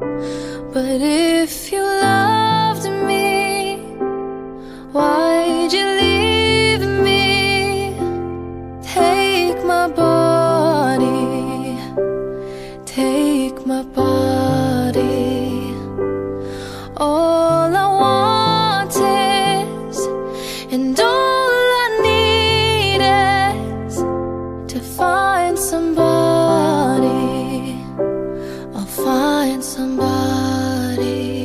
But if you loved me, why'd you leave me? Take my body, take my body. All I want is, and all I need is to find somebody. find somebody.